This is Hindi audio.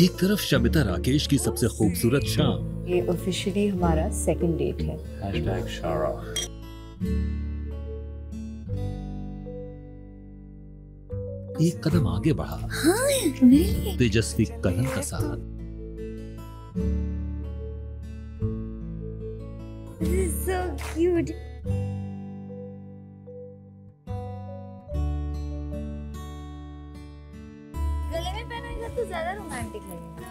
एक तरफ़ शमिता राकेश की सबसे खूबसूरत शाम। ये ऑफिशियली हमारा सेकंड डेट है। एक कदम आगे बढ़ा। really? तेजस्वी कलन का साथ। So cute. गले में पहनेगा तो ज़्यादा रोमांटिक लगेगा।